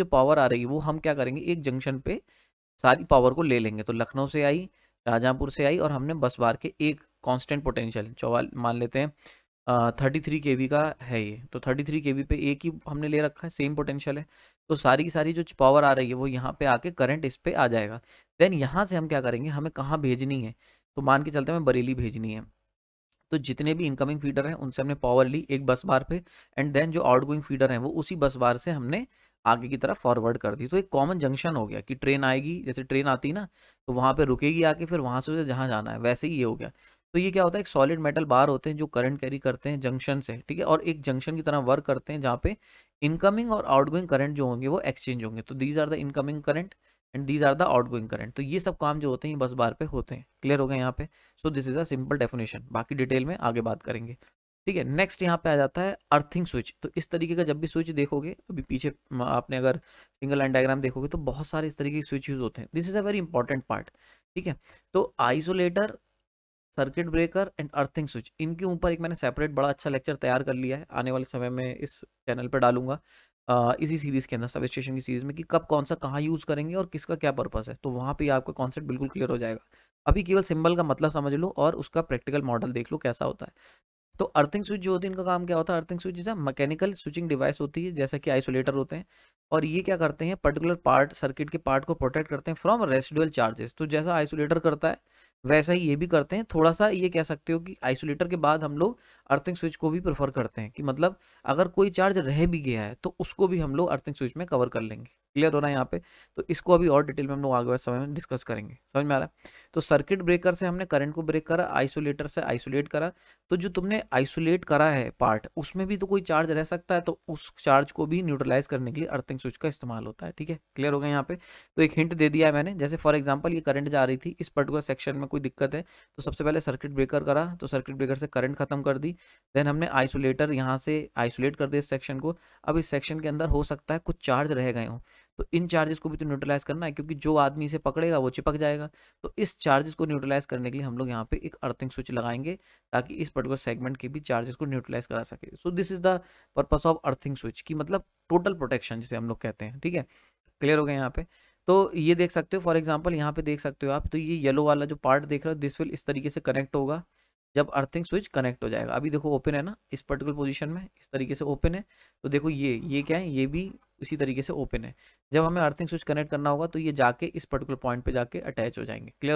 जो पावर आ रही है, वो हम क्या करेंगे, एक जंक्शन पे सारी पावर को ले लेंगे। तो लखनऊ से आई शाहजहाँपुर से आई और हमने बस बार के एक कांस्टेंट पोटेंशियल चौवाल, मान लेते हैं थर्टी थ्री के का है ये। तो थर्टी थ्री के पे एक ही हमने ले रखा है सेम पोटेंशियल है। तो सारी की सारी जो पावर आ रही है, वो यहाँ पे आके करंट इस पर आ जाएगा। देन यहाँ से हम क्या करेंगे, हमें कहाँ भेजनी है? तो मान के चलते हमें बरेली भेजनी है। तो जितने भी इनकमिंग फीडर हैं, उनसे हमने पावर ली एक बस बार पे। एंड देन जो आउट गोइंग फीडर हैं, वो उसी बस बार से हमने आगे की तरफ़ फॉरवर्ड कर दी। तो एक कॉमन जंक्शन हो गया कि ट्रेन आएगी, जैसे ट्रेन आती ना तो वहाँ पे रुकेगी आके फिर वहाँ से जहाँ जाना है, वैसे ही ये हो गया। तो ये क्या होता है, एक सॉलिड मेटल बार होते हैं जो करंट कैरी करते हैं जंक्शन से, ठीक है? और एक जंक्शन की तरह वर्क करते हैं जहाँ पे इनकमिंग और आउटगोइंग करंट जो होंगे वो एक्सचेंज होंगे। तो these are the incoming current and these are the outgoing current तो ये सब काम जो होते हैं बस बार पे होते हैं। क्लियर हो गए यहाँ पे? So this is a simple definition बाकी डिटेल में आगे बात करेंगे। ठीक है नेक्स्ट यहाँ पे आ जाता है अर्थिंग स्विच तो इस तरीके का जब भी स्विच देखोगे, अभी पीछे आपने अगर सिंगल लाइन डायग्राम देखोगे तो बहुत सारे इस तरीके के स्विच यूज़ होते हैं. This is a very important part ठीक है? तो isolator circuit breaker and earthing switch इनके ऊपर एक मैंने सेपरेट बड़ा अच्छा लेक्चर तैयार कर लिया है. आने वाले समय में इस चैनल पर डालूँगा. इसी सीरीज़ के अंदर सब स्टेशन की सीरीज़ में, कि कब कौन सा कहाँ यूज़ करेंगे और किसका क्या पर्पस है. तो वहाँ पे आपका कॉन्सेप्ट बिल्कुल क्लियर हो जाएगा. अभी केवल सिंबल का मतलब समझ लो और उसका प्रैक्टिकल मॉडल देख लो कैसा होता है. तो अर्थिंग स्विच जो होती है, इनका काम क्या होता है? अर्थिंग स्विच जैसा मैकेनिकल स्विचिंग डिवाइस होती है, जैसा कि आइसोलेटर होते हैं। और ये क्या करते हैं, पर्टिकुलर पार्ट, सर्किट के पार्ट को प्रोटेक्ट करते हैं फ्रॉम रेसिडुअल चार्जेस। तो जैसा आइसोलेटर करता है, वैसा ही ये भी करते हैं। थोड़ा सा ये कह सकते हो कि आइसोलेटर के बाद हम लोग अर्थिंग स्विच को भी प्रेफर करते हैं कि मतलब अगर कोई चार्ज रह भी गया है तो उसको भी हम लोग अर्थिंग स्विच में कवर कर लेंगे। क्लियर हो रहा है यहाँ पे तो इसको अभी और डिटेल में हम लोग आगे वाले समय में डिस्कस करेंगे। समझ में आ रहा है? तो सर्किट ब्रेकर से हमने करंट को ब्रेक करा आइसोलेटर से आइसोलेट करा तो जो तुमने आइसोलेट करा है पार्ट उसमें भी तो कोई चार्ज रह सकता है तो उस चार्ज को भी न्यूट्रलाइज करने के लिए अर्थिंग स्विच का इस्तेमाल होता है, ठीक है? क्लियर हो गया यहाँ पे? तो एक हिंट दे दिया है मैंने, जैसे फॉर एग्ज़ाम्पल ये करंट जा रही थी, इस पर्टिकुलर सेक्शन में कोई दिक्कत है तो सबसे पहले सर्किट ब्रेकर करा तो सर्किट ब्रेकर से करंट खत्म कर दी देन हमने आइसोलेटर यहाँ से आइसोलेट कर दिया इस सेक्शन को, अब इस सेक्शन के अंदर हो सकता है कुछ चार्ज रह गए हों। तो इन चार्जेस को भी तो न्यूट्रलाइज करना है, क्योंकि जो आदमी इसे पकड़ेगा, वो चिपक जाएगा। तो इस चार्जेस को न्यूट्रलाइज करने के लिए हम लोग यहाँ पे एक अर्थिंग स्विच लगाएँगे, ताकि इस पर्टिकुलर सेगमेंट के भी चार्जेस को न्यूट्रलाइज करा सके। So this is the purpose of earthing switch की मतलब टोटल प्रोटेक्शन जिसे हम लोग कहते हैं, ठीक है? क्लियर हो गया यहाँ पे? तो ये देख सकते हो फॉर एग्ज़ाम्पल यहाँ पे देख सकते हो आप तो ये येलो वाला जो पार्ट देख रहे हो दिस विल इस तरीके से कनेक्ट होगा। जब अर्थिंग स्विच कनेक्ट हो जाएगा। अभी देखो ओपन है ना, इस पर्टिकुलर पोजीशन में, इस तरीके से ओपन है। तो देखो ये ये क्या है? ये भी इसी तरीके से ओपन है। जब हमें अर्थिंग स्विच कनेक्ट करना होगा तो ये जाके इस पर्टिकुलर पॉइंट पे जाके अटैच हो जाएँगे। क्लियर